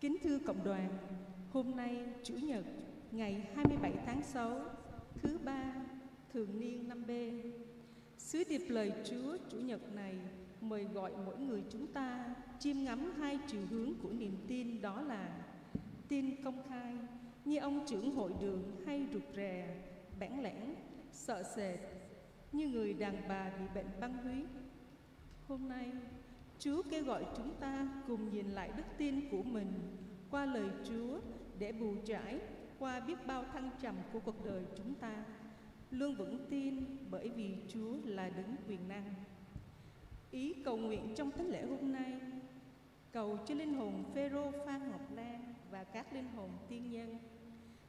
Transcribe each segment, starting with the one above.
Kính thưa cộng đoàn, hôm nay Chủ nhật ngày 27 tháng 6, thứ ba, thường niên năm B. Sứ điệp lời Chúa Chủ nhật này mời gọi mỗi người chúng ta chiêm ngắm hai chiều hướng của niềm tin đó là tin công khai như ông trưởng hội đường hay rụt rè, bản lẽn, sợ sệt như người đàn bà bị bệnh băng huyết. Hôm nay, Chúa kêu gọi chúng ta cùng nhìn lại đức tin của mình qua lời Chúa để bù trải qua biết bao thăng trầm của cuộc đời chúng ta. Luôn vững tin bởi vì Chúa là đứng quyền năng. Ý cầu nguyện trong thánh lễ hôm nay cầu cho linh hồn Phêrô Phan Ngọc Lan và các linh hồn tiên nhân,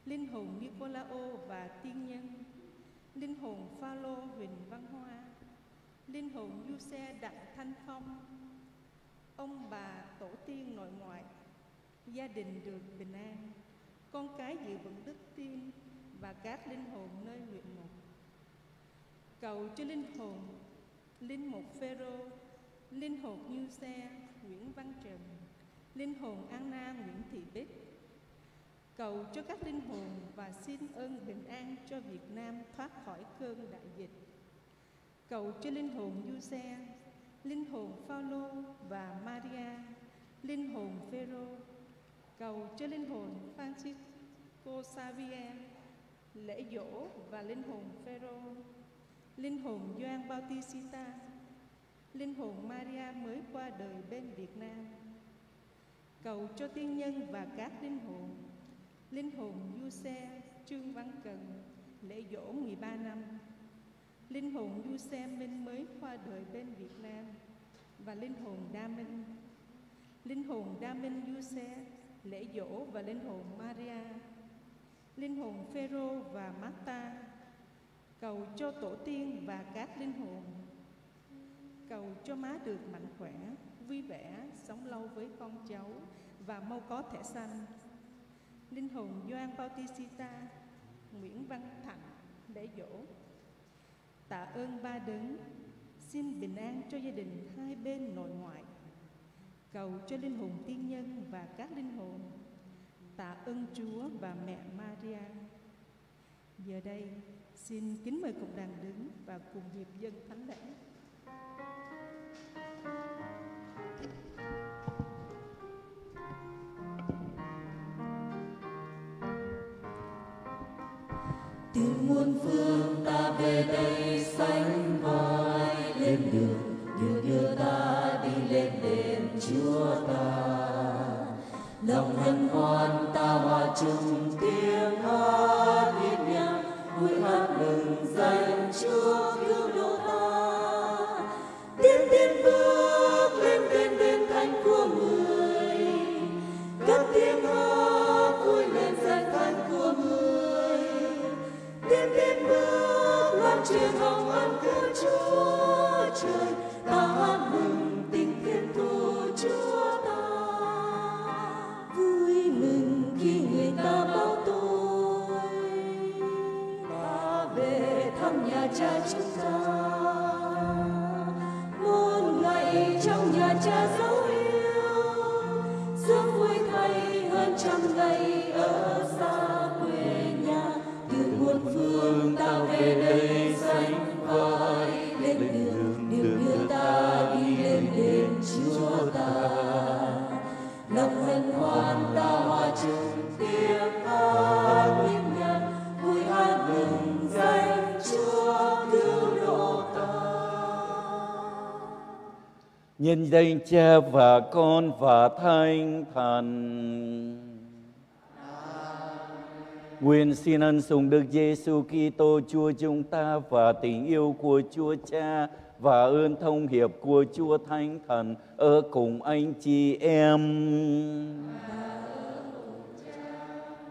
linh hồn Nicolao và tiên nhân, linh hồn Phaolô Huỳnh Văn Hoa, linh hồn Giuse Đặng Thanh Phong, ông bà tổ tiên nội ngoại, gia đình được bình an, con cái giữ vững đức tin và các linh hồn nơi luyện mục. Cầu cho linh hồn linh mục Phêrô, linh hồn Như Xe, Nguyễn Văn Trần, linh hồn Anna Nguyễn Thị Bích. Cầu cho các linh hồn và xin ơn bình an cho Việt Nam thoát khỏi cơn đại dịch. Cầu cho linh hồn Du Xe, linh hồn Phaolô và Maria, linh hồn Phêrô. Cầu cho linh hồn Francisco Xavier, lễ dỗ và linh hồn Phêrô linh hồn Gioan Bautista, linh hồn Maria mới qua đời bên Việt Nam. Cầu cho tiên nhân và các linh hồn, linh hồn Du Xe, Trương Văn Cần, lễ dỗ 13 năm, linh hồn Du Xem Minh mới qua đời bên Việt Nam. Và linh hồn Đa Minh, linh hồn Đa Minh Du Xe, lễ dỗ và linh hồn Maria, linh hồn Phêrô và Marta, cầu cho tổ tiên và các linh hồn. Cầu cho má được mạnh khỏe vui vẻ sống lâu với con cháu và mau có thẻ xanh. Linh hồn Doan Bautista Nguyễn Văn Thạnh lễ dỗ tạ ơn ba đấng. Xin bình an cho gia đình hai bên nội ngoại. Cầu cho linh hồn tiên nhân và các linh hồn. Tạ ơn Chúa và mẹ Maria. Giờ đây, Xin kính mời cộng đàn đứng và cùng dịp dân thánh lễ. Muôn phương ta về đây sánh vai lên đường đường đưa ta đi lên đền chúa ta. Lòng hân hoan ta hòa chung tiếng hát nhịp nhàng, vui hát mừng danh chúa. Của Nhân danh Cha và Con và Thánh Thần. Nguyện xin ân sủng Đức Giêsu Kitô, Chúa chúng ta và tình yêu của Chúa Cha và ơn thông hiệp của Chúa Thánh Thần ở cùng anh chị em.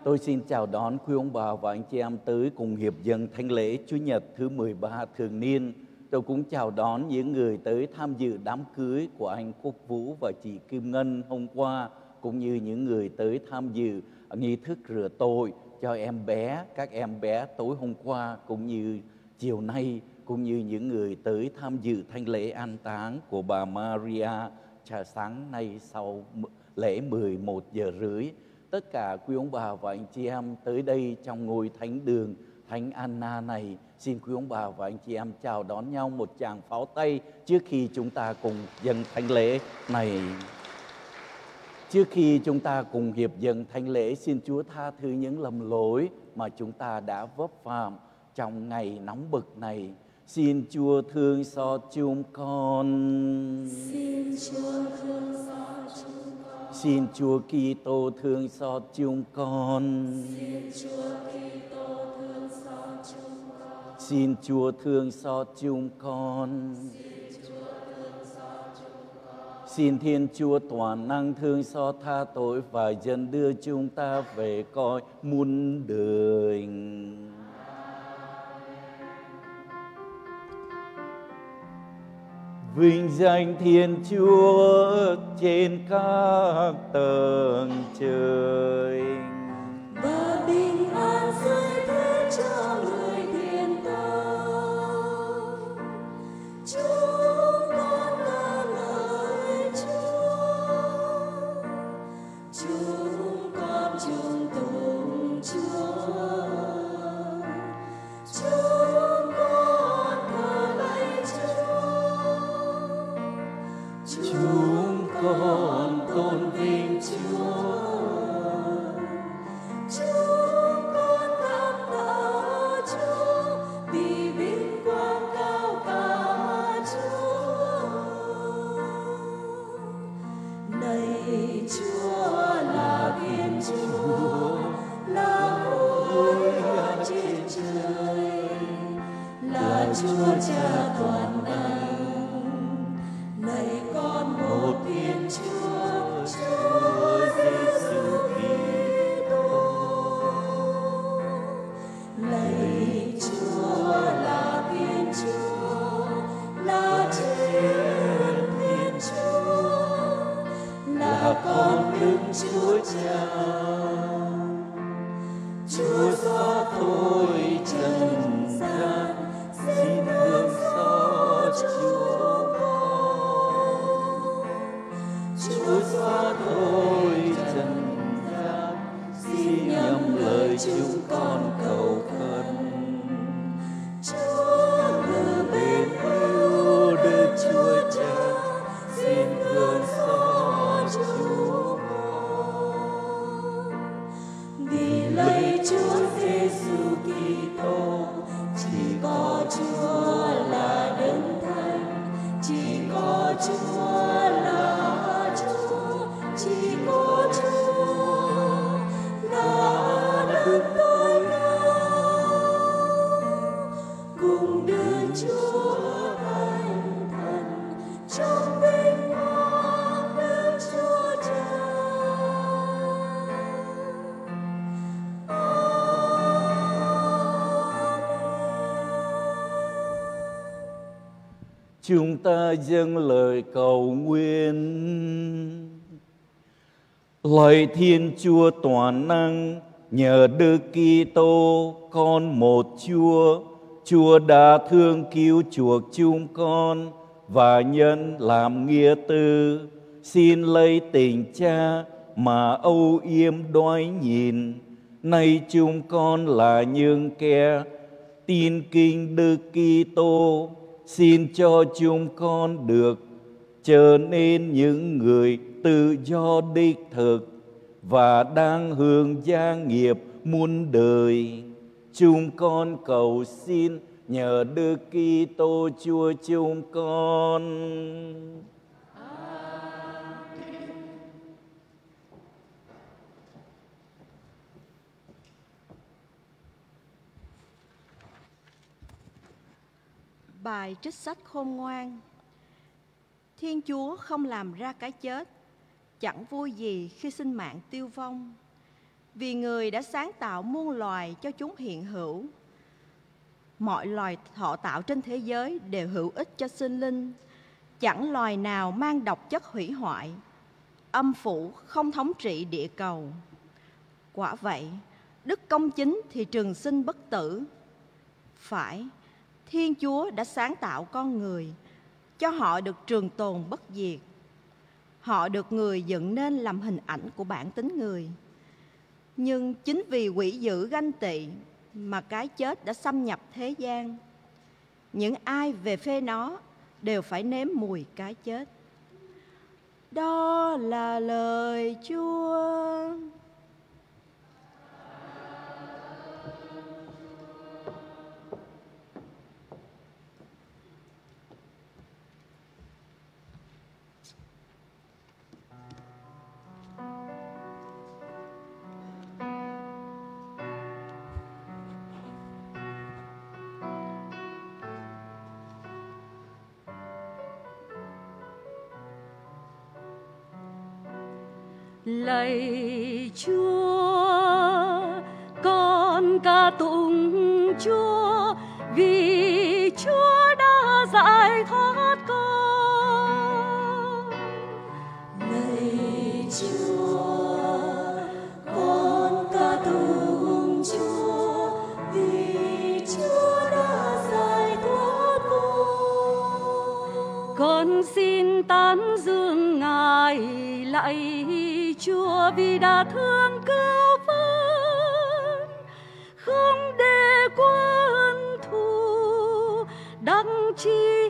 Tôi xin chào đón quý ông bà và anh chị em tới cùng hiệp dân thánh lễ Chủ nhật thứ 13 thường niên. Tôi cũng chào đón những người tới tham dự đám cưới của anh Quốc Vũ và chị Kim Ngân hôm qua, cũng như những người tới tham dự nghi thức rửa tội cho em bé, các em bé tối hôm qua, cũng như chiều nay, cũng như những người tới tham dự thanh lễ an táng của bà Maria trà sáng nay sau lễ 11 giờ rưỡi. Tất cả quý ông bà và anh chị em tới đây trong ngôi thánh đường Thánh Anna này. Xin quý ông bà và anh chị em chào đón nhau một tràng pháo tay trước khi chúng ta cùng dâng thánh lễ này. Trước khi chúng ta cùng hiệp dâng thánh lễ, xin Chúa tha thứ những lầm lỗi mà chúng ta đã vấp phạm trong ngày nóng bực này. Xin Chúa thương xót chúng con. Xin Chúa thương xót chúng con. Xin Chúa Kitô thương xót chúng con. Xin Chúa Kitô Xin Chúa thương xót chúng con. Xin Thiên Chúa toàn năng thương xót tha tội và dân đưa chúng ta về coi muôn đời. Vinh danh Thiên Chúa trên các tầng trời. Và bình an dưới thế cho người Chúa Cha toàn năng. Ta dâng lời cầu nguyện. lời Thiên Chúa toàn năng, nhờ Đức Kitô con một Chúa, Chúa đã thương cứu chuộc chúng con và nhân làm nghĩa tư. Xin lấy tình cha mà âu yếm đói nhìn. Nay chúng con là những kẻ tin kinh Đức Kitô xin cho chúng con được trở nên những người tự do đích thực và đang hưởng gia nghiệp muôn đời. Chúng con cầu xin nhờ Đức Kitô Chúa chúng con. Bài trích sách khôn ngoan. Thiên Chúa không làm ra cái chết Chẳng vui gì khi sinh mạng tiêu vong. Vì người đã sáng tạo muôn loài cho chúng hiện hữu. Mọi loài thọ tạo trên thế giới đều hữu ích cho sinh linh. Chẳng loài nào mang độc chất hủy hoại. Âm phủ không thống trị địa cầu. Quả vậy, đức công chính thì trường sinh bất tử. Phải, Thiên Chúa đã sáng tạo con người, cho họ được trường tồn bất diệt. họ được người dựng nên làm hình ảnh của bản tính người. Nhưng chính vì quỷ dữ ganh tị mà cái chết đã xâm nhập thế gian. Những ai về phê nó đều phải nếm mùi cái chết. Đó là lời Chúa. Lạy chúa con ca tụng chúa vì con xin tán dương ngài, lạy Chúa vì đã thương cứu vớt không để quân thù đăng chi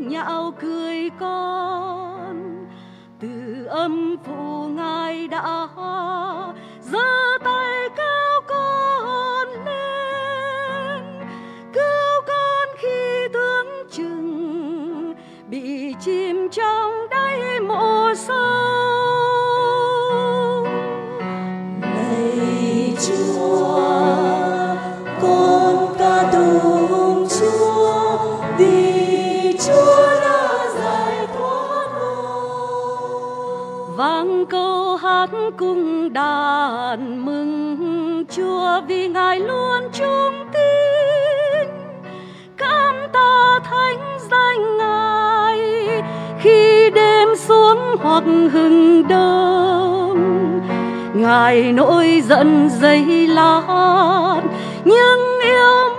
nhạo cười con. Từ âm phủ ngài đã hát hát cùng đàn mừng. Chúa vì ngài luôn trung tín cảm ta thánh danh ngài. Khi đêm xuống hoặc hừng đông, ngài nỗi giận dây lan nhưng yêu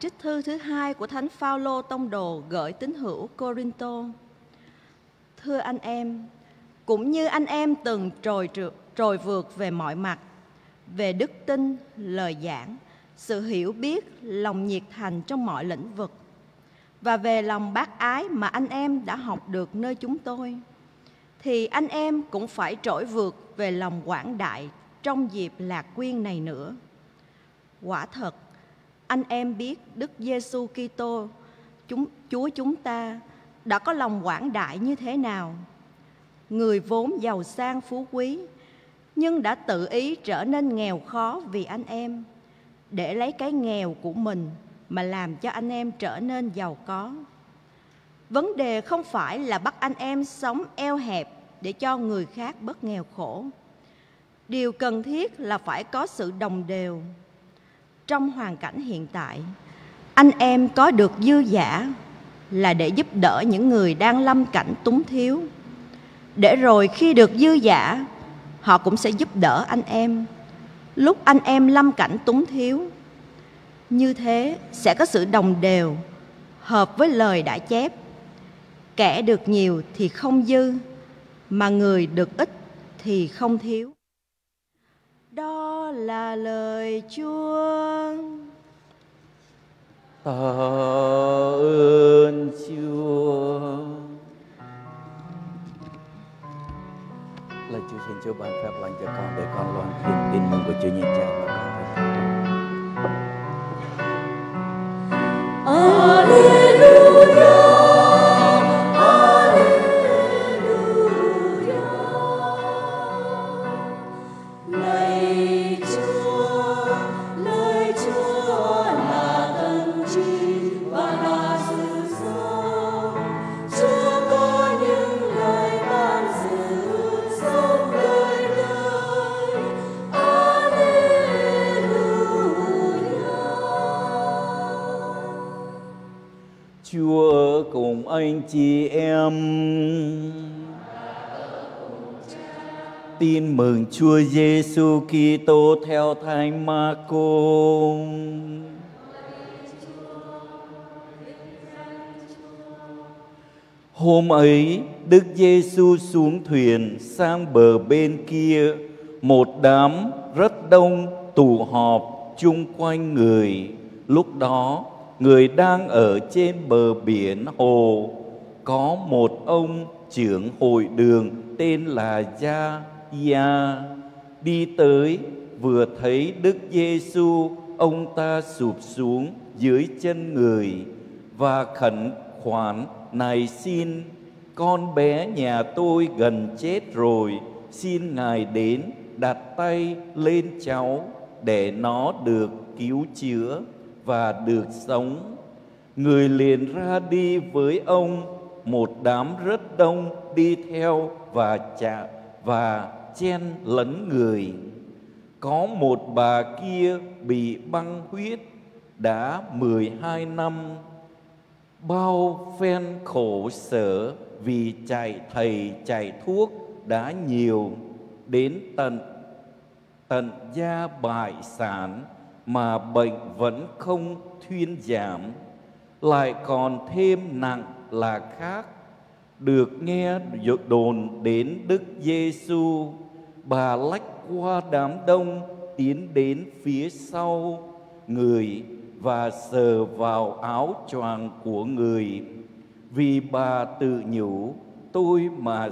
trích thư thứ hai của Thánh Phaolô tông đồ gửi tín hữu Corinto. Thưa anh em, cũng như anh em từng trồi trượt, trồi vượt về mọi mặt, về đức tin, lời giảng, sự hiểu biết, lòng nhiệt thành trong mọi lĩnh vực và về lòng bác ái mà anh em đã học được nơi chúng tôi thì anh em cũng phải trỗi vượt về lòng quảng đại trong dịp lạc quyên này nữa. Quả thật, anh em biết Đức Giêsu Kitô, chúng Chúa chúng ta đã có lòng quảng đại như thế nào. Người vốn giàu sang phú quý, nhưng đã tự ý trở nên nghèo khó vì anh em, để lấy cái nghèo của mình mà làm cho anh em trở nên giàu có. Vấn đề không phải là bắt anh em sống eo hẹp để cho người khác bớt nghèo khổ. Điều cần thiết là phải có sự đồng đều. Trong hoàn cảnh hiện tại, anh em có được dư giả là để giúp đỡ những người đang lâm cảnh túng thiếu. Để rồi khi được dư giả, họ cũng sẽ giúp đỡ anh em. lúc anh em lâm cảnh túng thiếu. Như thế sẽ có sự đồng đều, hợp với lời đã chép. Kẻ được nhiều thì không dư, mà người được ít thì không thiếu. Đó là lời Chúa. Tạ ơn Chúa. Lạy Chúa, xin Chúa ban phép lành cho con để con loan truyền tin mừng của Chúa nhìn cha và con phải Chúa Giêsu Kitô theo Thánh Marco. Hôm ấy, Đức Giêsu xuống thuyền sang bờ bên kia, một đám rất đông tụ họp chung quanh người. Lúc đó, người đang ở trên bờ biển hồ, có một ông trưởng hội đường tên là Gia gia đi tới, vừa thấy Đức Giêsu ông ta sụp xuống dưới chân người và khẩn khoản, này xin, con bé nhà tôi gần chết rồi, xin ngài đến đặt tay lên cháu để nó được cứu chữa và được sống. Người liền ra đi với ông, một đám rất đông đi theo và chạ, và chen lấn người. Có một bà kia bị băng huyết đã 12 năm. Bao phen khổ sở vì chạy thầy chạy thuốc đã nhiều. Đến tận tận gia bại sản mà bệnh vẫn không thuyên giảm. Lại còn thêm nặng là khác. Được nghe đồn đến Đức Giêsu bà lách qua đám đông, tiến đến phía sau. Người và sờ vào áo choàng của người. Vì bà tự nhủ, tôi mà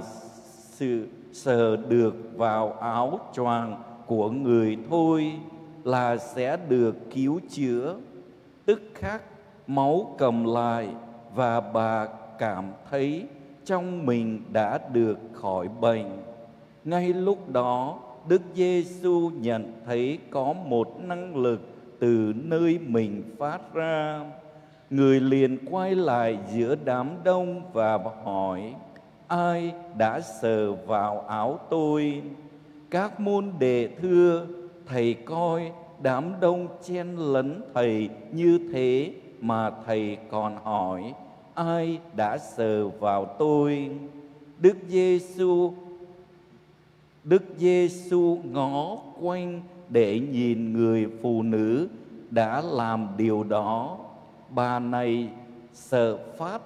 sự sờ được vào áo choàng của người thôi là sẽ được cứu chữa. Tức khắc, máu cầm lại và bà cảm thấy trong mình đã được khỏi bệnh ngay lúc đó, đức giêsu nhận thấy có một năng lực từ nơi mình phát ra. Người liền quay lại giữa đám đông và hỏi, ai đã sờ vào áo tôi? Các môn đệ thưa, thầy coi đám đông chen lấn thầy như thế mà thầy còn hỏi, ai đã sờ vào tôi đức giêsu đức giêsu ngó quanh để nhìn người phụ nữ đã làm điều đó. Bà này sợ phát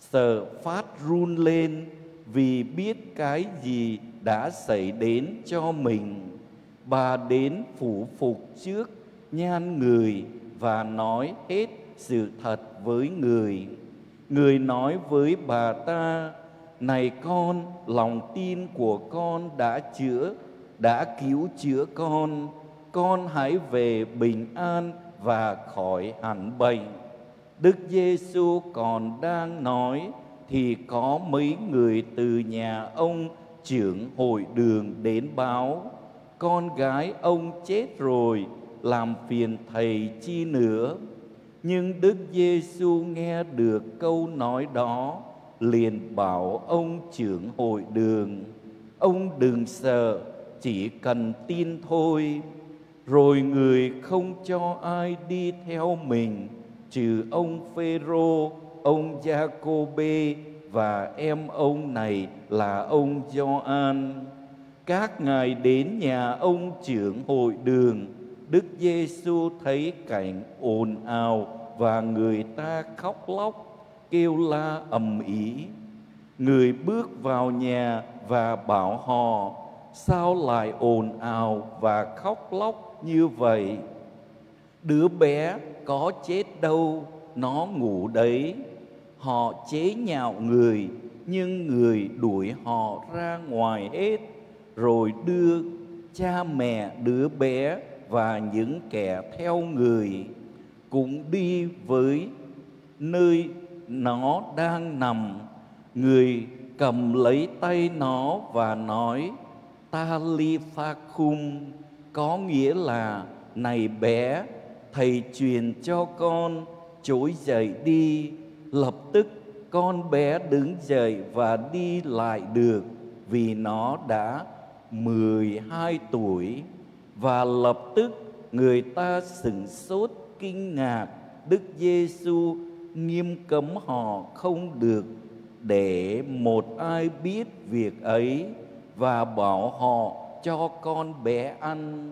sợ phát run lên vì biết cái gì đã xảy đến cho mình. Bà đến phủ phục trước nhan người và nói hết sự thật với người. Người nói với bà ta này con, lòng tin của con đã chữa, đã cứu chữa con. Con hãy về bình an và khỏi hẳn bệnh. Đức giêsu còn đang nói, thì có mấy người từ nhà ông trưởng hội đường đến báo, con gái ông chết rồi, làm phiền thầy chi nữa. Nhưng đức giêsu nghe được câu nói đó liền bảo ông trưởng hội đường. Ông đừng sợ, chỉ cần tin thôi. Rồi người không cho ai đi theo mình, trừ ông phêrô, ông Giacôbê và em ông này là ông Gioan. Các ngài đến nhà ông trưởng hội đường. Đức giêsu thấy cảnh ồn ào và người ta khóc lóc kêu la ầm ĩ. Người bước vào nhà và bảo họ, sao lại ồn ào và khóc lóc như vậy? Đứa bé có chết đâu, nó ngủ đấy. Họ chế nhạo người, nhưng người đuổi họ ra ngoài hết, rồi đưa cha mẹ đứa bé và những kẻ theo người cũng đi với nơi nó đang nằm, người cầm lấy tay nó và nói, ta li pha khum, có nghĩa là, này bé, thầy truyền cho con trỗi dậy đi, lập tức con bé đứng dậy và đi lại được, vì nó đã 12 tuổi. Và lập tức người ta sửng sốt kinh ngạc, Đức Giêsu nghiêm cấm họ không được để một ai biết việc ấy và bảo họ cho con bé ăn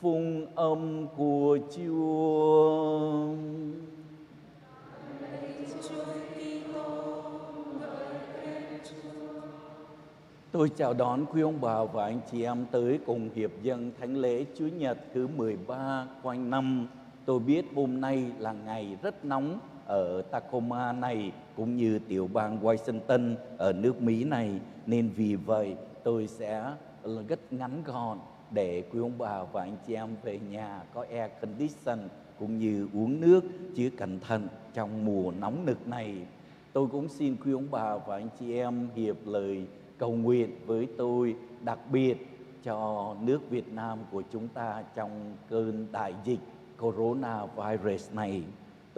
phung âm của Chúa. Tôi chào đón quý ông bà và anh chị em tới cùng hiệp dân thánh lễ Chúa Nhật thứ 13 quanh năm. Tôi biết hôm nay là ngày rất nóng ở Tacoma này cũng như tiểu bang Washington ở nước Mỹ này nên vì vậy, tôi sẽ rất ngắn gọn để quý ông bà và anh chị em về nhà có air condition cũng như uống nước chứ cẩn thận trong mùa nóng nực này. Tôi cũng xin quý ông bà và anh chị em hiệp lời cầu nguyện với tôi đặc biệt cho nước Việt Nam của chúng ta trong cơn đại dịch coronavirus này.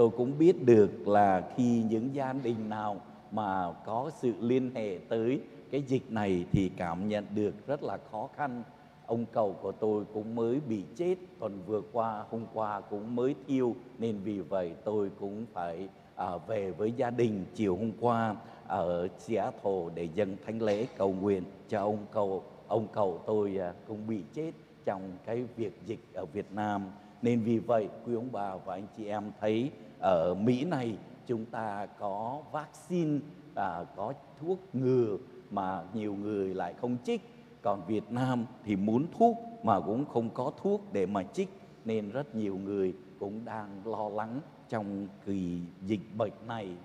Tôi cũng biết được là khi những gia đình nào mà có sự liên hệ tới cái dịch này thì cảm nhận được rất là khó khăn. Ông cầu của tôi cũng mới bị chết tuần vừa qua, hôm qua cũng mới thiêu. Nên vì vậy tôi cũng phải à, về với gia đình chiều hôm qua ở Seattle để dâng thánh lễ cầu nguyện cho ông cầu ông cầu tôi à, cũng bị chết trong cái việc dịch ở Việt Nam. Nên vì vậy quý ông bà và anh chị em thấy ở Mỹ này chúng ta có vaccine à, có thuốc ngừa mà nhiều người lại không chích còn Việt Nam thì muốn thuốc mà cũng không có thuốc để mà chích nên rất nhiều người cũng đang lo lắng trong kỳ dịch bệnh này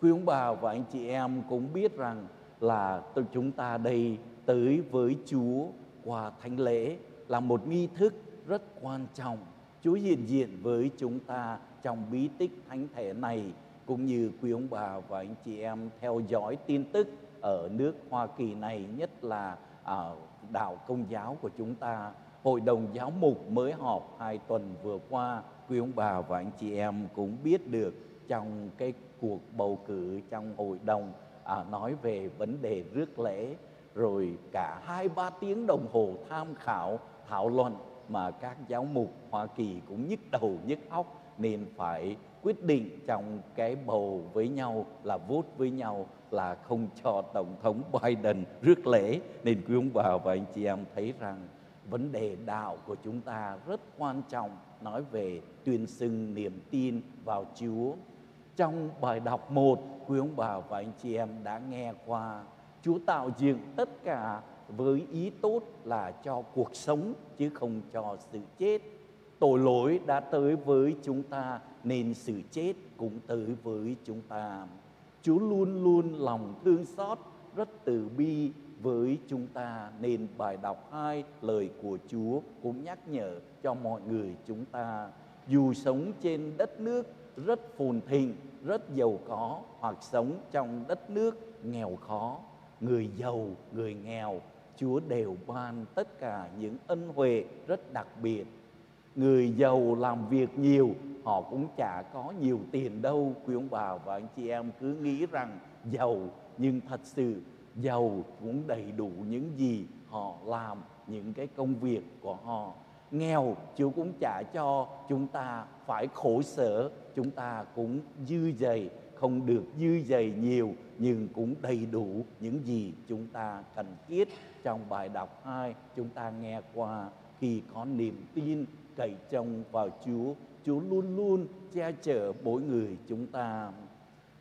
quý ông bà và anh chị em cũng biết rằng là chúng ta đây tới với Chúa qua thánh lễ là một nghi thức rất quan trọng. Chúa hiện diện với chúng ta trong bí tích thánh thể này cũng như quý ông bà và anh chị em theo dõi tin tức ở nước Hoa Kỳ này nhất là ở đạo công giáo của chúng ta. Hội đồng giáo mục mới họp hai tuần vừa qua quý ông bà và anh chị em cũng biết được trong cái cuộc bầu cử trong hội đồng à, nói về vấn đề rước lễ rồi cả hai ba tiếng đồng hồ tham khảo thảo luận mà các giáo mục Hoa Kỳ cũng nhức đầu nhức óc nên phải quyết định trong cái bầu với nhau, là vốt với nhau, là không cho tổng thống Biden rước lễ. Nên quý ông bà và anh chị em thấy rằng vấn đề đạo của chúng ta rất quan trọng. Nói về tuyên xưng niềm tin vào Chúa. Trong bài đọc một, quý ông bà và anh chị em đã nghe qua, Chúa tạo dựng tất cả với ý tốt là cho cuộc sống chứ không cho sự chết tội lỗi đã tới với chúng ta, nên sự chết cũng tới với chúng ta. Chúa luôn luôn lòng thương xót, rất từ bi với chúng ta, nên bài đọc hai lời của Chúa cũng nhắc nhở cho mọi người chúng ta. Dù sống trên đất nước rất phồn thịnh, rất giàu có, hoặc sống trong đất nước nghèo khó, người giàu, người nghèo, chúa đều ban tất cả những ân huệ rất đặc biệt người giàu làm việc nhiều, họ cũng chả có nhiều tiền đâu, quý ông bà và anh chị em. Cứ nghĩ rằng giàu, nhưng thật sự giàu cũng đầy đủ những gì họ làm, những cái công việc của họ. Nghèo Chúa cũng trả cho chúng ta phải khổ sở. Chúng ta cũng dư dầy không được dư dầy nhiều, nhưng cũng đầy đủ những gì chúng ta cần thiết. Trong bài đọc 2 chúng ta nghe qua, khi có niềm tin cậy trông vào Chúa Chúa luôn luôn che chở mỗi người chúng ta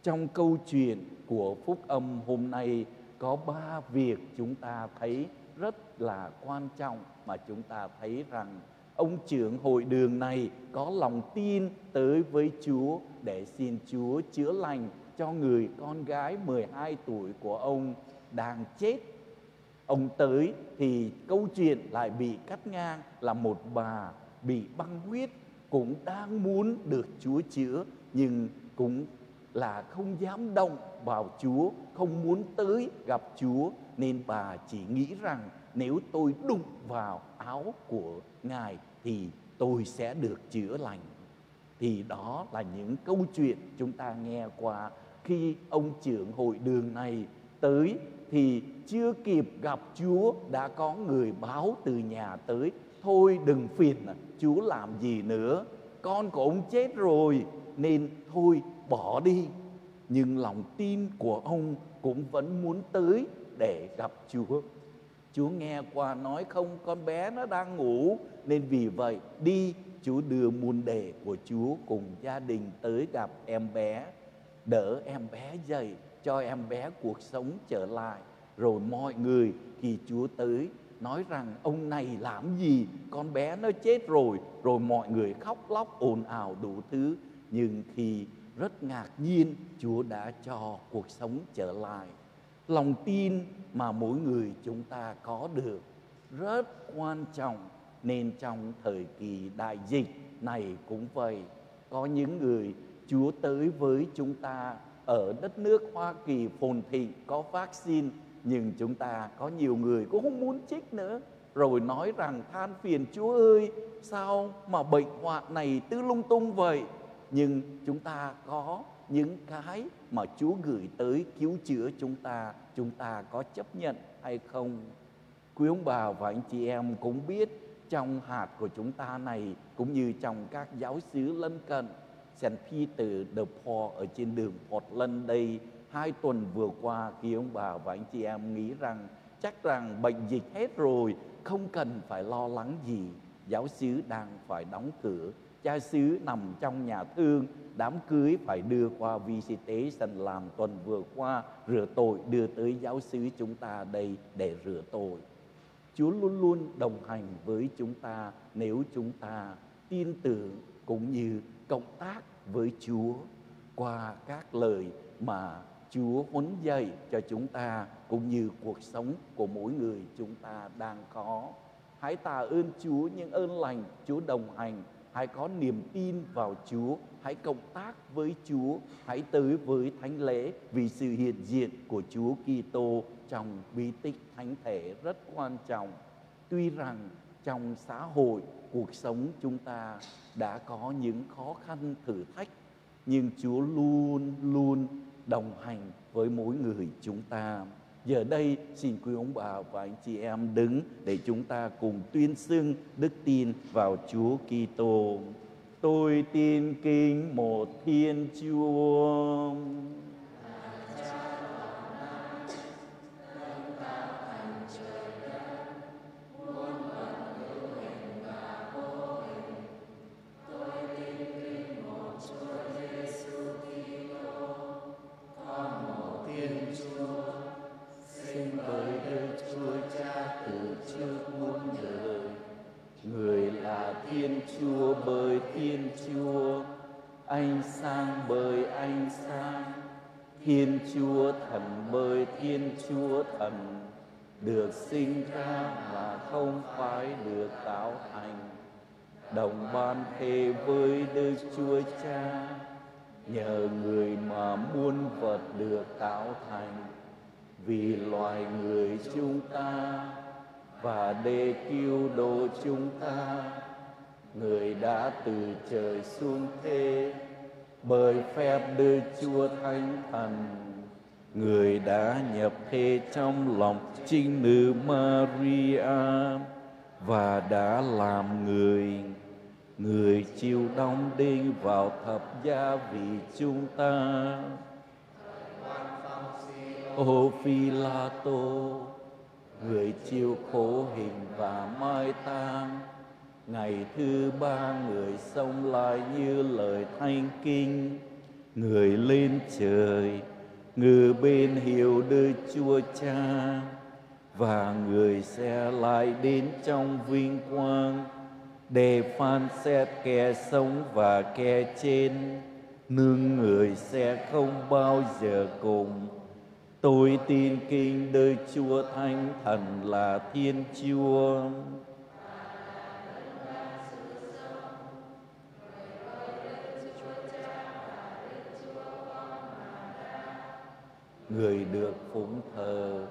trong câu chuyện của phúc âm hôm nay, có ba việc chúng ta thấy rất là quan trọng mà chúng ta thấy rằng ông trưởng hội đường này có lòng tin tới với Chúa để xin Chúa chữa lành cho người con gái 12 tuổi của ông đang chết. Ông tới thì câu chuyện lại bị cắt ngang là một bà bị băng huyết cũng đang muốn được Chúa chữa nhưng cũng là không dám động vào Chúa, không muốn tới gặp Chúa nên bà chỉ nghĩ rằng nếu tôi đụng vào áo của Ngài thì tôi sẽ được chữa lành. Thì đó là những câu chuyện chúng ta nghe qua khi ông trưởng hội đường này tới thì chưa kịp gặp Chúa đã có người báo từ nhà tới thôi đừng phiền Chúa làm gì nữa. Con của ông chết rồi, nên thôi bỏ đi. Nhưng lòng tin của ông cũng vẫn muốn tới để gặp Chúa. Chúa nghe qua nói không, con bé nó đang ngủ, nên vì vậy đi, Chúa đưa muôn đề của Chúa cùng gia đình tới gặp em bé. Đỡ em bé dậy, cho em bé cuộc sống trở lại. Rồi mọi người khi Chúa tới nói rằng, ông này làm gì con bé nó chết rồi rồi mọi người khóc lóc, ồn ào đủ thứ nhưng khi rất ngạc nhiên, Chúa đã cho cuộc sống trở lại. Lòng tin mà mỗi người chúng ta có được rất quan trọng, nên trong thời kỳ đại dịch này cũng vậy. Có những người, Chúa tới với chúng ta ở đất nước Hoa Kỳ phồn thịnh, có vaccine nhưng chúng ta có nhiều người cũng không muốn chích nữa rồi nói rằng than phiền Chúa ơi sao mà bệnh hoạn này tư lung tung vậy nhưng chúng ta có những cái mà Chúa gửi tới cứu chữa chúng ta, chúng ta có chấp nhận hay không? Quý ông bà và anh chị em cũng biết trong hạt của chúng ta này cũng như trong các giáo xứ lân cận Saint Peter de Paul ở trên đường Portland đây hai tuần vừa qua, khi ông bà và anh chị em nghĩ rằng chắc rằng bệnh dịch hết rồi, không cần phải lo lắng gì. Giáo xứ đang phải đóng cửa. Cha xứ nằm trong nhà thương, đám cưới phải đưa qua visitation làm tuần vừa qua, rửa tội đưa tới giáo xứ chúng ta đây để rửa tội. Chúa luôn luôn đồng hành với chúng ta nếu chúng ta tin tưởng cũng như cộng tác với Chúa qua các lời mà Chúa huấn dạy cho chúng ta cũng như cuộc sống của mỗi người chúng ta đang có. Hãy tạ ơn Chúa những ơn lành Chúa đồng hành hãy có niềm tin vào Chúa, hãy cộng tác với Chúa, hãy tới với thánh lễ vì sự hiện diện của Chúa Kitô trong bí tích thánh thể rất quan trọng. Tuy rằng trong xã hội cuộc sống chúng ta đã có những khó khăn thử thách nhưng Chúa luôn luôn đồng hành với mỗi người chúng ta. Giờ đây, xin quý ông bà và anh chị em đứng để chúng ta cùng tuyên xưng đức tin vào Chúa Kitô. Tôi tin kính một Thiên Chúa. Thiên chúa thần bơi thiên chúa thần, được sinh ra mà không phải được tạo thành. Đồng ban thề với Đức Chúa Cha, nhờ người mà muôn vật được tạo thành. Vì loài người chúng ta và để cứu độ chúng ta, người đã từ trời xuống thế bởi phép Đức Chúa Thánh Thần, người đã nhập thế trong lòng trinh nữ Maria và đã làm người. Người chịu đóng đinh vào thập giá vì chúng ta. Ô phi la tô người chịu khổ hình và mai tang ngày thứ ba người sống lại như lời thanh kinh. Người lên trời người bên hiệu đức chúa cha, và người sẽ lại đến trong vinh quang để phán xét kẻ sống và kẻ trên. Nương người sẽ không bao giờ cùng. Tôi tin kinh đời chúa thánh thần là thiên chúa. Người được phụng thờ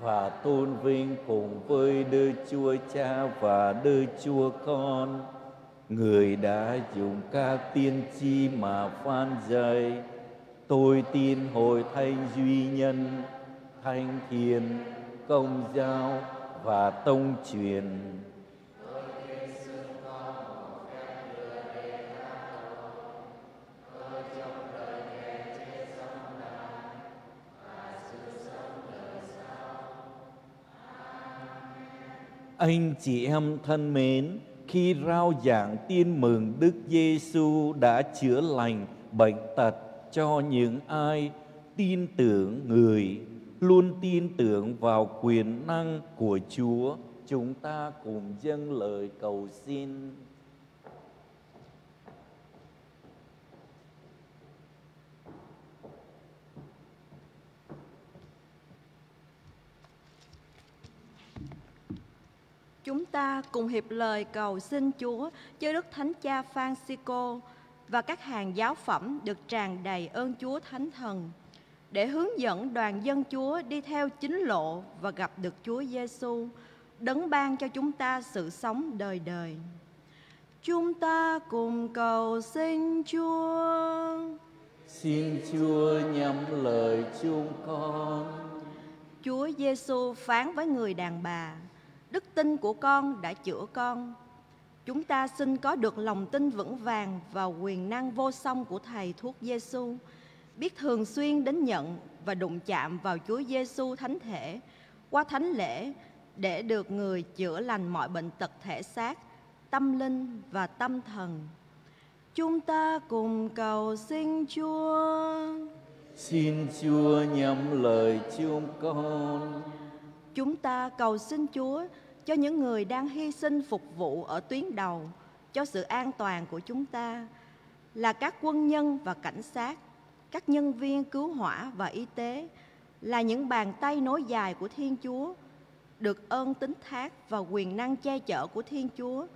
và tôn vinh cùng với Đức Chúa Cha và Đức Chúa Con. Người đã dùng các tiên tri mà phan dạy. Tôi tin hội thánh duy nhân, thanh thiền, công giáo và tông truyền Anh chị em thân mến, khi rao giảng tin mừng Đức Giêsu đã chữa lành bệnh tật cho những ai tin tưởng người luôn tin tưởng vào quyền năng của Chúa, chúng ta cùng dâng lời cầu xin. Chúng ta cùng hiệp lời cầu xin Chúa cho Đức Thánh Cha Francisco và các hàng giáo phẩm được tràn đầy ơn Chúa Thánh Thần để hướng dẫn đoàn dân Chúa đi theo chính lộ và gặp được Chúa Giêsu, đấng ban cho chúng ta sự sống đời đời. Chúng ta cùng cầu xin Chúa. Xin Chúa nhắm lời chúng con. Chúa Giêsu phán với người đàn bà: đức tin của con đã chữa con. Chúng ta xin có được lòng tin vững vàng vào quyền năng vô song của Thầy thuốc Giêsu, biết thường xuyên đến nhận và đụng chạm vào Chúa Giêsu thánh thể qua thánh lễ để được người chữa lành mọi bệnh tật thể xác, tâm linh và tâm thần. Chúng ta cùng cầu xin Chúa. Xin Chúa nhắm lời chúng con. Chúng ta cầu xin Chúa cho những người đang hy sinh phục vụ ở tuyến đầu cho sự an toàn của chúng ta là các quân nhân và cảnh sát, các nhân viên cứu hỏa và y tế là những bàn tay nối dài của Thiên Chúa, được ơn tính thác và quyền năng che chở của Thiên Chúa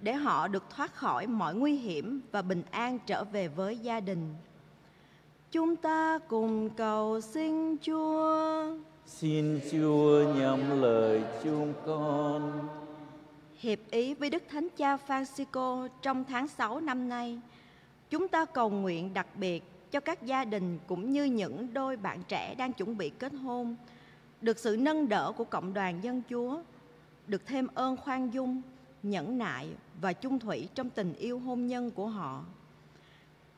để họ được thoát khỏi mọi nguy hiểm và bình an trở về với gia đình. Chúng ta cùng cầu xin Chúa. Xin Chúa nhắm lời chúng con. Hiệp ý với Đức Thánh Cha Francisco trong tháng 6 năm nay, chúng ta cầu nguyện đặc biệt cho các gia đình cũng như những đôi bạn trẻ đang chuẩn bị kết hôn, được sự nâng đỡ của cộng đoàn dân Chúa, được thêm ơn khoan dung, nhẫn nại và chung thủy trong tình yêu hôn nhân của họ.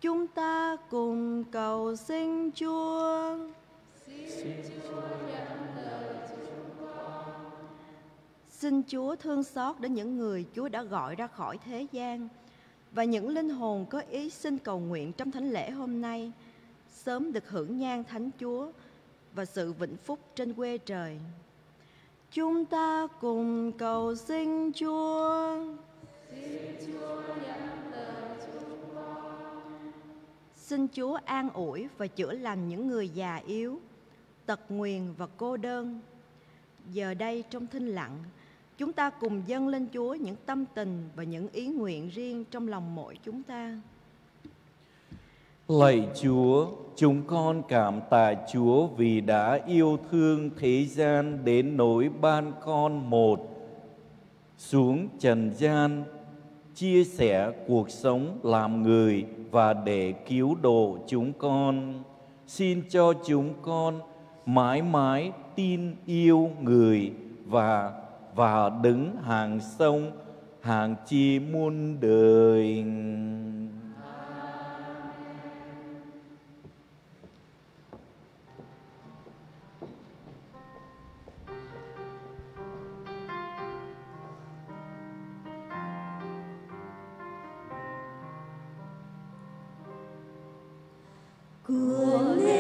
Chúng ta cùng cầu xin Chúa. Xin Chúa Xin Chúa thương xót đến những người Chúa đã gọi ra khỏi thế gian và những linh hồn có ý xin cầu nguyện trong thánh lễ hôm nay sớm được hưởng nhan thánh Chúa và sự vĩnh phúc trên quê trời. Chúng ta cùng cầu xin Chúa. Xin Chúa nhận lời chúng con. Xin Chúa an ủi và chữa lành những người già yếu, tật nguyền và cô đơn. Giờ đây trong thinh lặng, Chúng ta cùng dâng lên Chúa những tâm tình và những ý nguyện riêng trong lòng mỗi chúng ta. Lạy Chúa, chúng con cảm tạ Chúa vì đã yêu thương thế gian đến nỗi ban con một xuống trần gian chia sẻ cuộc sống làm người và để cứu độ chúng con. Xin cho chúng con mãi mãi tin yêu người và và đứng hàng sông, hàng chi muôn đời. Của lễ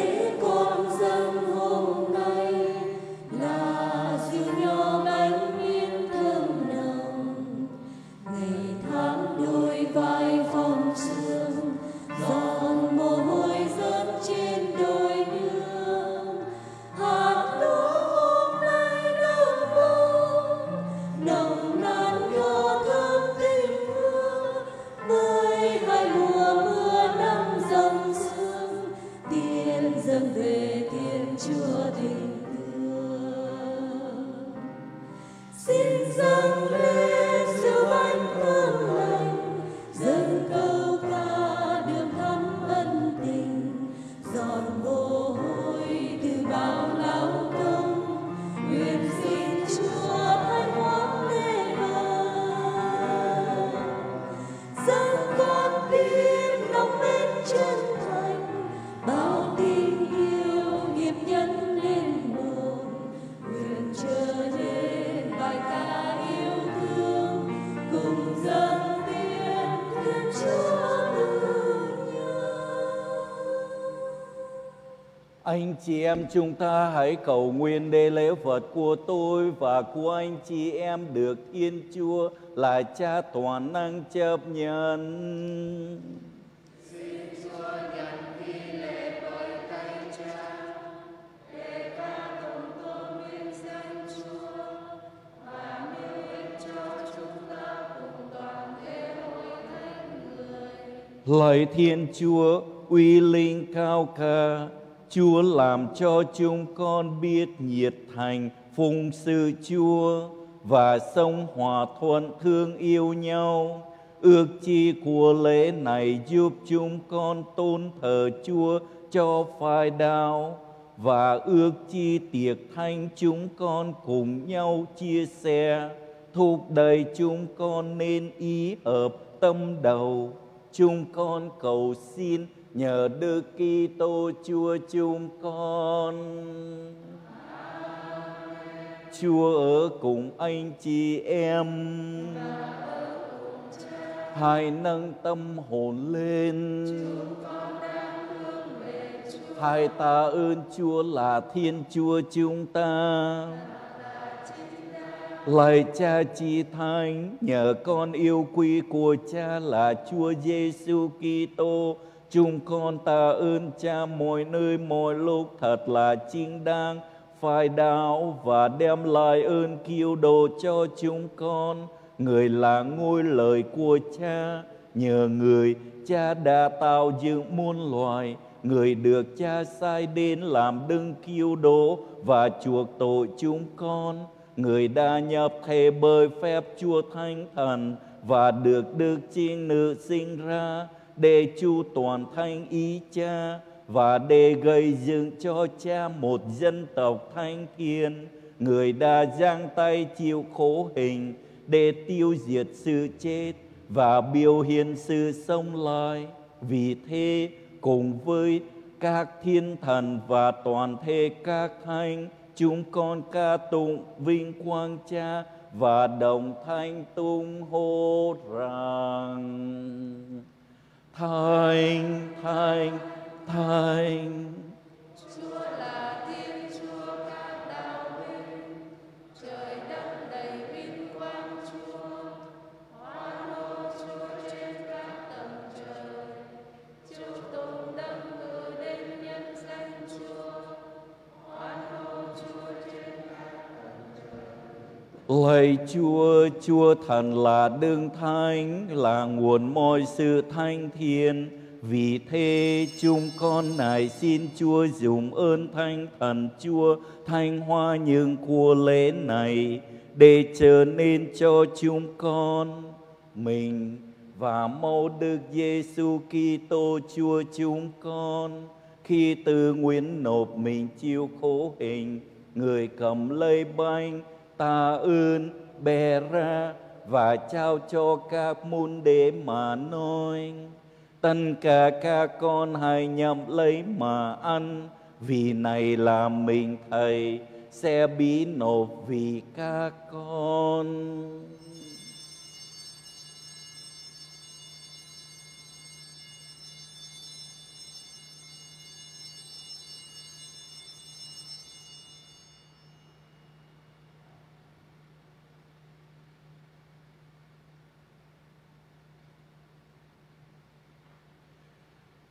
Anh chị em chúng ta hãy cầu nguyện để lễ Phật của tôi và của anh chị em được yên Chúa là Cha toàn năng chấp nhận. Lạy Thiên Chúa, uy linh cao ca, Chúa làm cho chúng con biết nhiệt thành, phụng sự Chúa và sống hòa thuận thương yêu nhau. Ước chi của lễ này giúp chúng con tôn thờ Chúa cho phai đạo và ước chi tiệc thanh chúng con cùng nhau chia sẻ, thúc đẩy chúng con nên ý hợp tâm đầu chúng con cầu xin nhờ Đức Kitô Chúa chúng con. Chúa ở cùng anh chị em. Hãy nâng tâm hồn lên. Hãy tạ ơn Chúa là Thiên Chúa chúng ta. Lạy Cha Chi Thánh, nhờ con yêu quý của Cha là Chúa Giêsu Kitô, chúng con tạ ơn Cha mọi nơi mọi lúc thật là chính đáng, phải đạo và đem lại ơn kiêu đồ cho chúng con. Người là ngôi lời của Cha, nhờ người Cha đã tạo dựng muôn loài, người được Cha sai đến làm đấng kiêu đồ và chuộc tội chúng con. Người đã nhập thể bởi phép Chúa Thánh Thần và được Đức Chiên Nữ sinh ra để chu toàn thanh ý cha và để gây dựng cho cha một dân tộc thanh thiên. Người đã giang tay chịu khổ hình để tiêu diệt sự chết và biểu hiện sự sống lại. Vì thế, cùng với các thiên thần và toàn thể các thánh, chúng con ca tụng vinh quang cha và đồng thanh tung hô rằng Thánh, Thánh, Thánh. Lạy Chúa, Chúa thần là đương thánh, là nguồn mọi sự thanh thiên. Vì thế chúng con này xin Chúa dùng ơn thanh thần Chúa thanh hoa những của lễ này để trở nên cho chúng con mình và mau được Giêsu Kitô Chúa chúng con khi tự nguyện nộp mình chịu khổ hình người cầm lấy bánh ta ơn bè ra và trao cho các môn đệ mà nói tất cả các con hãy nhậm lấy mà ăn, vì này là mình thầy sẽ bị nộp vì các con.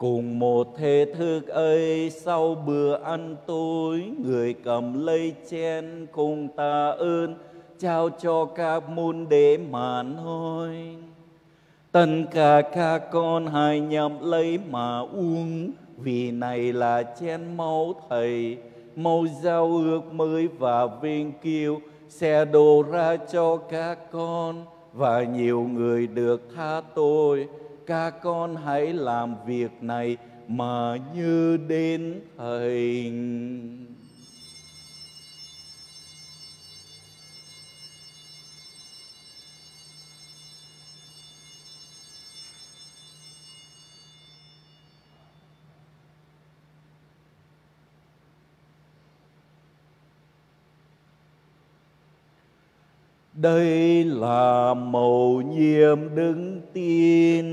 Cùng một thế thức ấy sau bữa ăn tối, người cầm lấy chén cùng ta ơn, trao cho các môn đệ mà nói. Tất cả các con hãy nhậm lấy mà uống, vì này là chén máu Thầy, màu giao ước mới và vinh kiêu sẽ đổ ra cho các con và nhiều người được tha tội các con hãy làm việc này mà như đến thầy. Đây là mầu nhiệm đứng tin.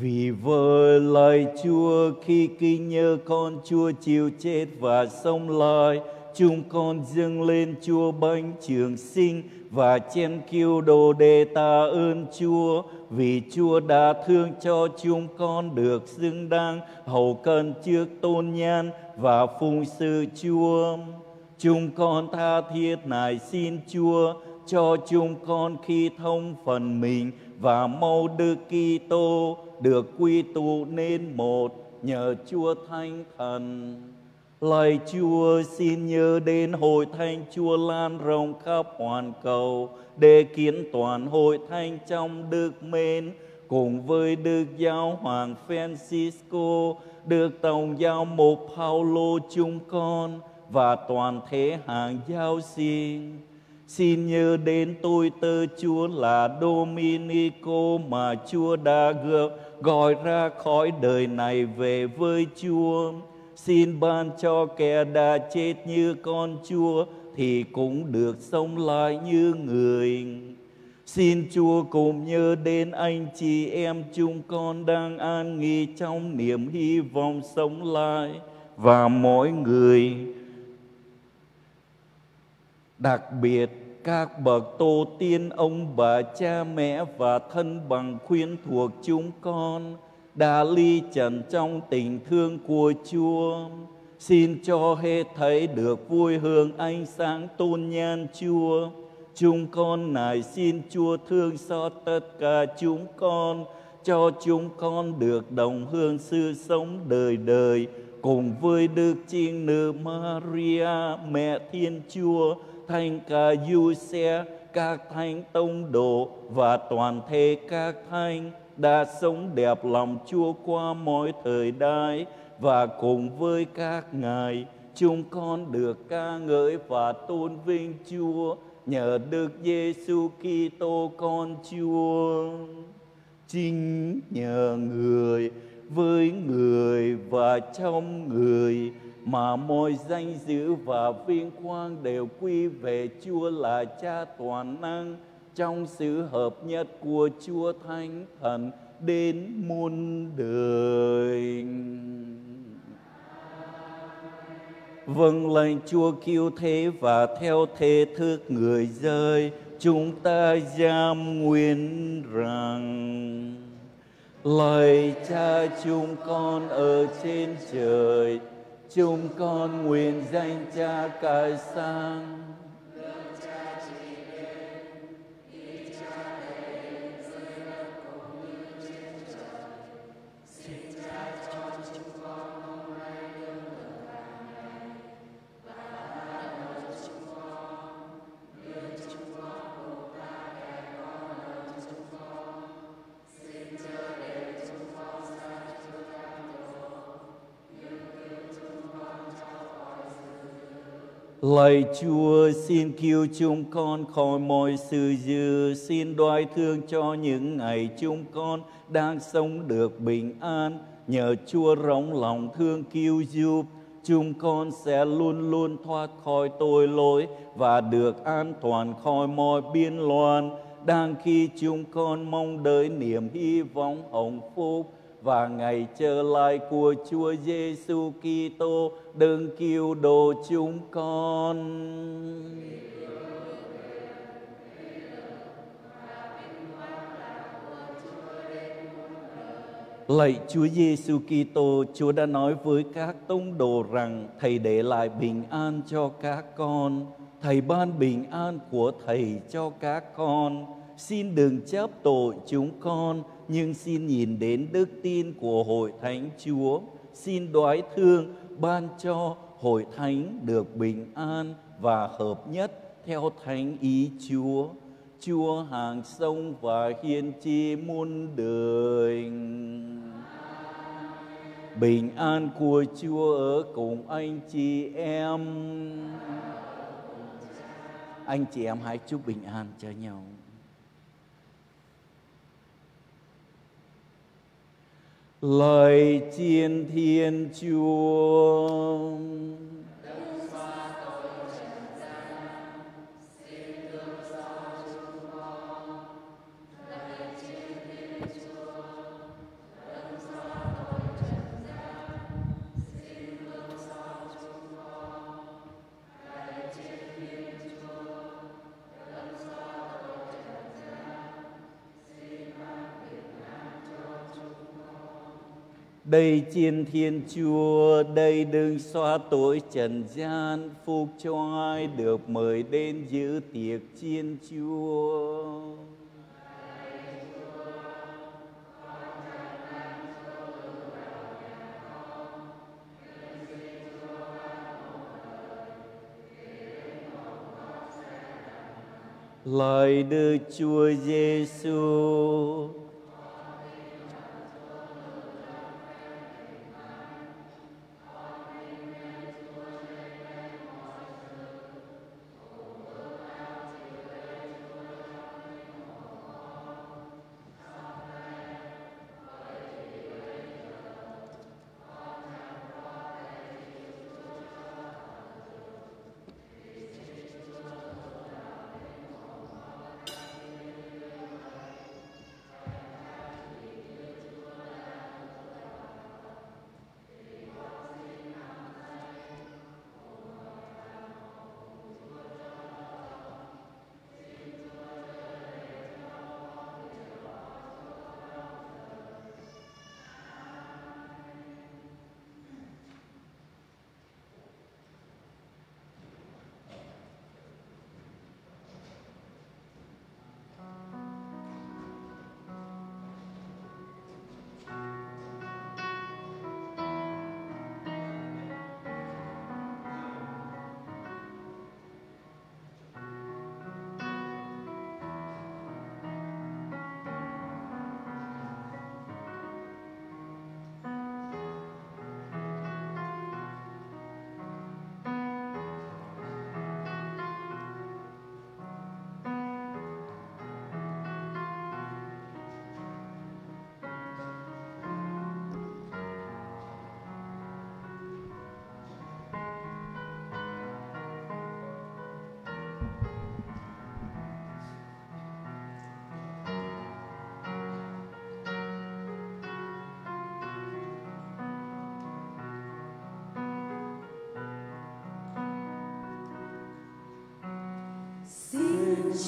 Vì vợ lời Chúa khi kinh nhớ con Chúa chịu chết và sống lại, chúng con dâng lên Chúa bánh trường sinh và chen kiêu đồ đề ta ơn Chúa, vì Chúa đã thương cho chúng con được xứng đáng, hầu cân trước tôn nhan và phụng sự Chúa. Chúng con tha thiết nài xin Chúa cho chúng con khi thông phần mình và mau Đức Kitô được quy tụ nên một nhờ Chúa Thánh Thần. Lạy Chúa xin nhớ đến hội thánh Chúa lan rộng khắp hoàn cầu để kiến toàn hội thánh trong đức mến cùng với Đức Giáo Hoàng Francisco, được Tổng Giáo Mục Paulo chúng con và toàn thể hàng giáo xin. Xin nhớ đến tôi tơ Chúa là Dominico mà Chúa đã gọi ra khỏi đời này về với Chúa xin ban cho kẻ đã chết như con chúa thì cũng được sống lại như người. Xin Chúa cùng nhớ đến anh chị em chúng con đang an nghỉ trong niềm hy vọng sống lại và mỗi người đặc biệt, các bậc tổ tiên ông bà, cha mẹ và thân bằng khuyên thuộc chúng con đã ly trần trong tình thương của Chúa. Xin cho hết thấy được vui hương ánh sáng tôn nhan Chúa. Chúng con nài xin Chúa thương xót tất cả chúng con, cho chúng con được đồng hương sự sống đời đời cùng với Đức Chiên Nữ Maria, Mẹ Thiên Chúa, Thánh Ca Du Xe, các thánh tông độ và toàn thể các thánh đã sống đẹp lòng Chúa qua mọi thời đại và cùng với các ngài chúng con được ca ngợi và tôn vinh Chúa nhờ Đức Giêsu Kitô con Chúa. Chính nhờ người, với người và trong người mà mọi danh dự và vinh quang đều quy về Chúa là Cha toàn năng trong sự hợp nhất của Chúa Thánh Thần đến muôn đời. Vâng lệnh Chúa kêu thế và theo thế thức người rơi, chúng ta giam nguyện rằng lời cha chúng con ở trên trời chúng con nguyện danh cha cải sang Lạy Chúa, xin cứu chúng con khỏi mọi sự dư, xin đoái thương cho những ngày chúng con đang sống được bình an. Nhờ Chúa rộng lòng thương cứu giúp, chúng con sẽ luôn luôn thoát khỏi tội lỗi và được an toàn khỏi mọi biên loạn. Đang khi chúng con mong đợi niềm hy vọng hồng phúc và ngày trở lại của Chúa Giêsu Kitô đừng cứu độ chúng con. Lạy Chúa Giêsu Kitô, Chúa đã nói với các tông đồ rằng Thầy để lại bình an cho các con. Thầy ban bình an của Thầy cho các con. Xin đừng chấp tội chúng con, nhưng xin nhìn đến đức tin của Hội Thánh Chúa. Xin đoái thương ban cho Hội Thánh được bình an và hợp nhất theo Thánh ý Chúa. Chúa hàng sông và hiên chi muôn đời. Bình an của Chúa ở cùng anh chị em. Anh chị em hãy chúc bình an cho nhau. Lời chiên thiên Chúa. Đây chiên thiên chúa, đây đừng xóa tội trần gian, phục cho ai được mời đến giữ tiệc chiên chúa. Lời Đức Chúa Giêsu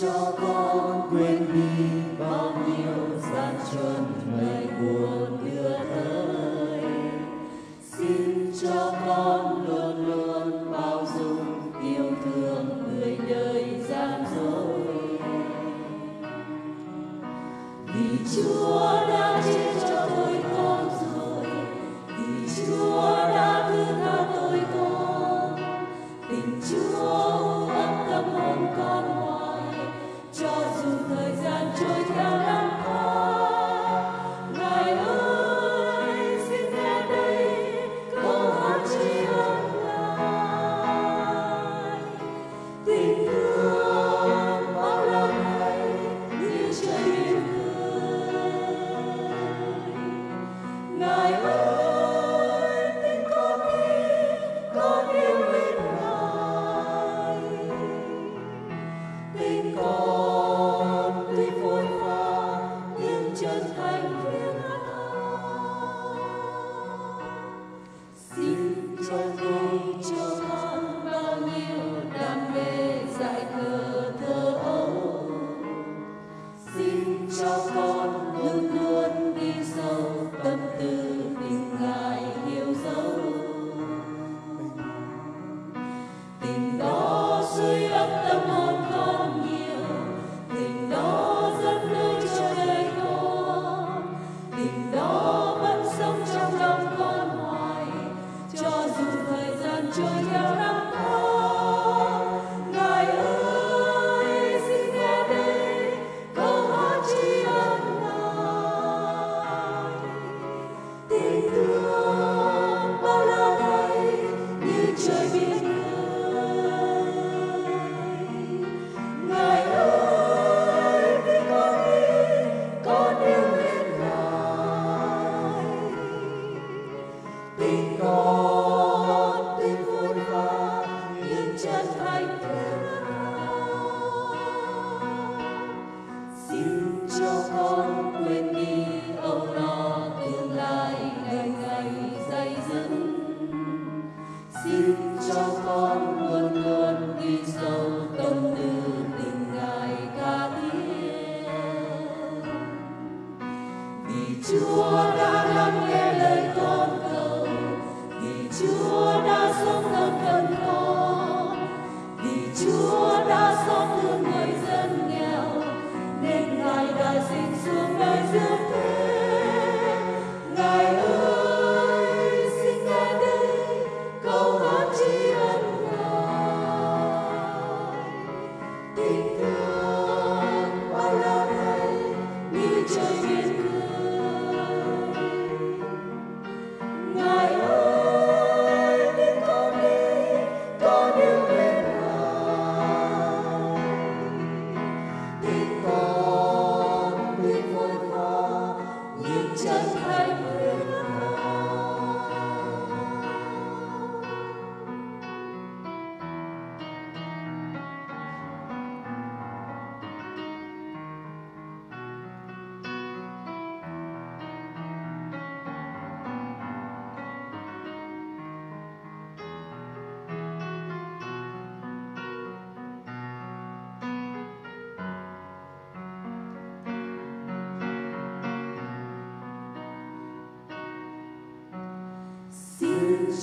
cho con quên đi bao nhiêu gian truân mây buồn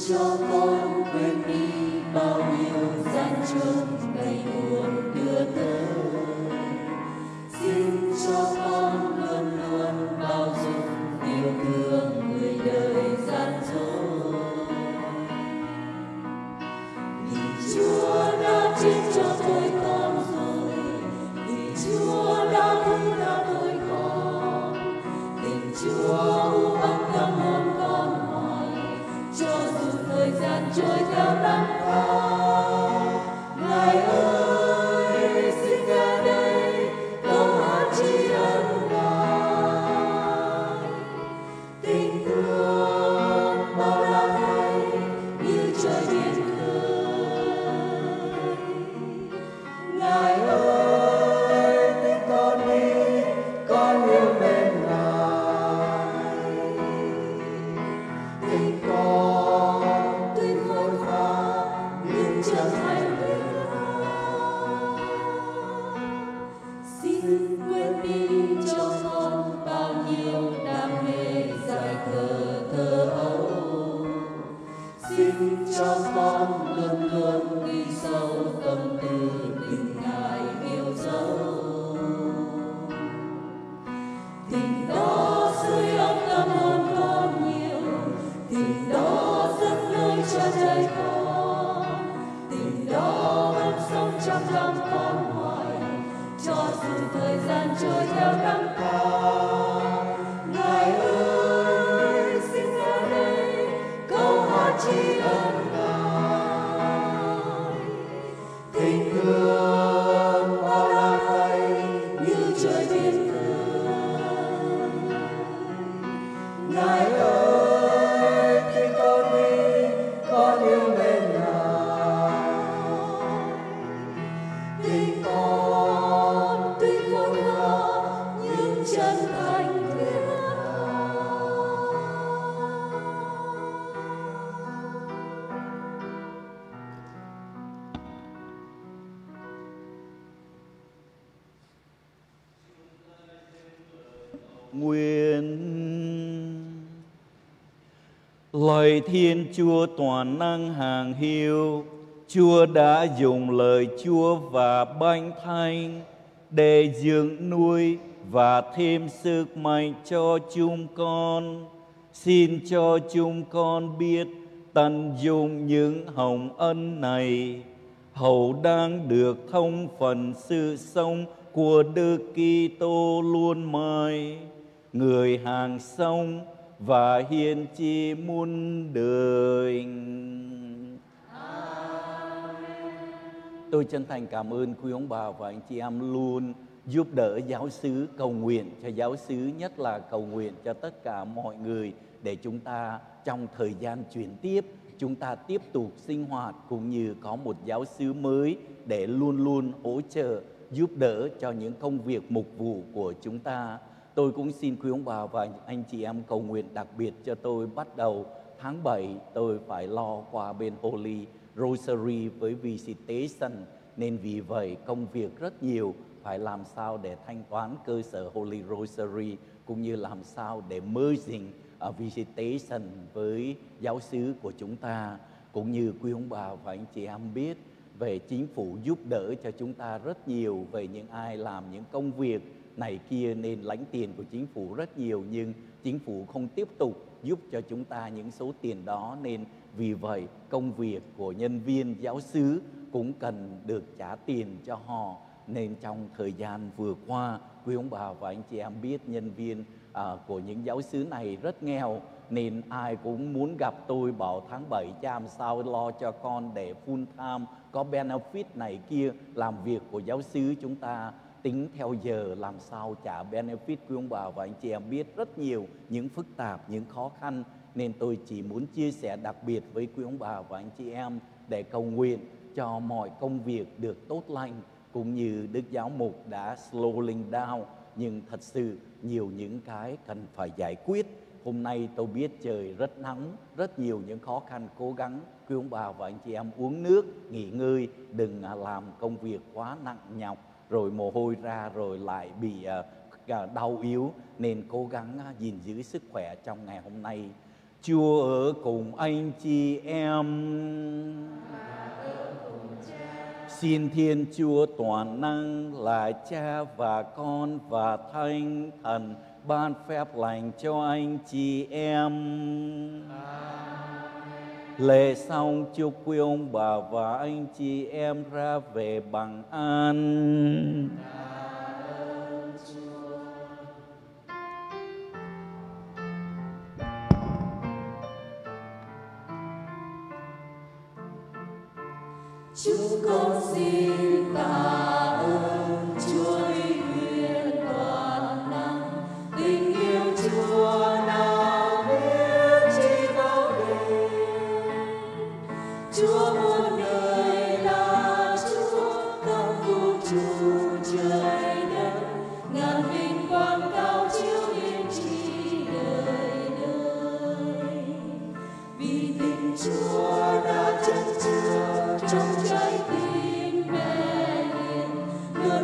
cho con quên đi bao nhiêu gian truân ngày buồn đưa tới. Thiên chúa toàn năng hàng hiếu chúa đã dùng lời chúa và bánh thanh để dưỡng nuôi và thêm sức mạnh cho chúng con. Xin cho chúng con biết tận dụng những hồng ân này. Hầu đang được thông phần sự sống của Đức Kitô luôn mời người hàng sông và hiền chi muôn đời. Tôi chân thành cảm ơn quý ông bà và anh chị em luôn giúp đỡ giáo xứ cầu nguyện cho giáo xứ nhất là cầu nguyện cho tất cả mọi người để chúng ta trong thời gian chuyển tiếp, chúng ta tiếp tục sinh hoạt cũng như có một giáo xứ mới để luôn luôn hỗ trợ, giúp đỡ cho những công việc mục vụ của chúng ta. Tôi cũng xin quý ông bà và anh chị em cầu nguyện đặc biệt cho tôi bắt đầu tháng 7 tôi phải lo qua bên Holy Rosary với visitation. Nên vì vậy công việc rất nhiều phải làm sao để thanh toán cơ sở Holy Rosary cũng như làm sao để merging uh, visitation với giáo xứ của chúng ta. Cũng như quý ông bà và anh chị em biết về chính phủ giúp đỡ cho chúng ta rất nhiều về những ai làm những công việc này kia nên lãnh tiền của chính phủ rất nhiều nhưng chính phủ không tiếp tục giúp cho chúng ta những số tiền đó nên vì vậy công việc của nhân viên giáo sứ cũng cần được trả tiền cho họ. Nên trong thời gian vừa qua quý ông bà và anh chị em biết nhân viên à, của những giáo sứ này rất nghèo nên ai cũng muốn gặp tôi bảo tháng 7 cha làm sao lo cho con để full time có benefit này kia làm việc của giáo sứ chúng ta tính theo giờ làm sao trả benefit quý ông bà và anh chị em biết rất nhiều những phức tạp những khó khăn. Nên tôi chỉ muốn chia sẻ đặc biệt với quý ông bà và anh chị em để cầu nguyện cho mọi công việc được tốt lành cũng như Đức Giáo Mục đã slowing down. Nhưng thật sự nhiều những cái cần phải giải quyết. Hôm nay tôi biết trời rất nắng, rất nhiều những khó khăn cố gắng. Quý ông bà và anh chị em uống nước, nghỉ ngơi, đừng làm công việc quá nặng nhọc rồi mồ hôi ra, rồi lại bị ờ, ờ, đau yếu nên cố gắng ờ, gìn giữ sức khỏe trong ngày hôm nay Chúa ở cùng anh chị em. Xin Thiên Chúa toàn năng là Cha và Con và Thánh Thần, ban phép lành cho anh chị em. Lễ xong chúc quý ông bà và anh chị em ra về bằng an. chúng con xin tạ ơn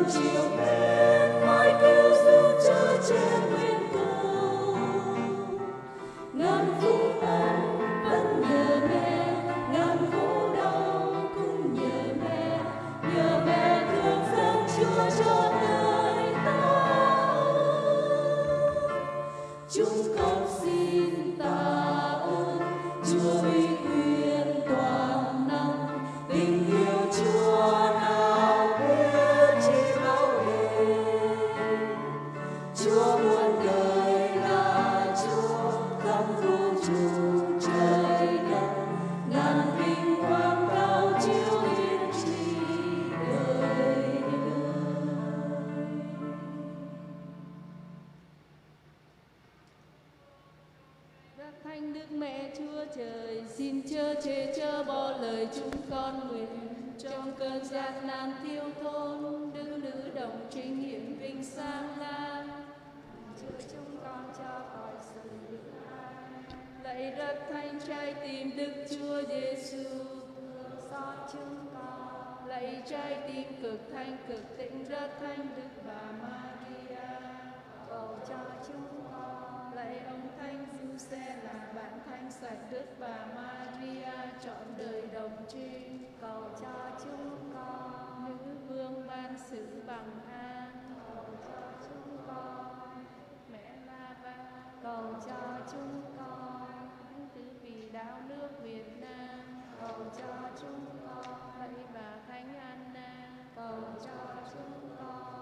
luôn chiều mến lạy rất thanh trái tim Đức Chúa Giêsu xót chúng con lạy trái tim cực thanh cực tĩnh rất thanh Đức Bà Maria, cầu cho chúng con lạy ông thanh du xe là bạn thanh sạch đức bà Maria, chọn đời đồng trinh, cầu cho chúng con nữ vương ban sự bằng cầu cho chúng con. Thánh tứ vì đạo nước Việt Nam, cầu cho chúng con thầy bà thánh an Nam. Cầu cho chúng con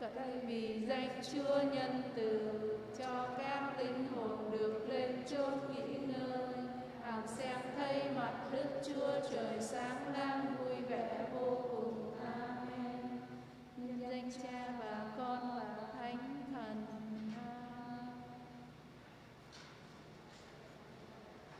cậy vì danh Chúa nhân từ, cho các linh hồn được lên chốn nghỉ nơi hàng xem thấy mặt Đức Chúa trời sáng đang vui vẻ vô cùng. Amen. Nhân danh Cha và